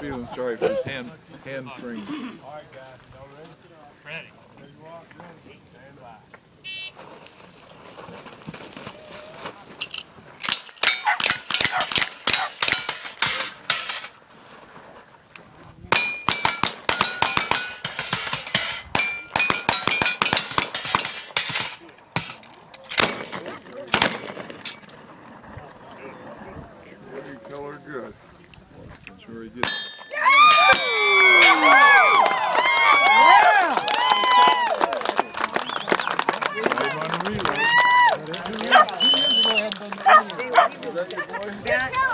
Feeling sorry for his hand hamstring. Y'all good. That's very good. Yeah.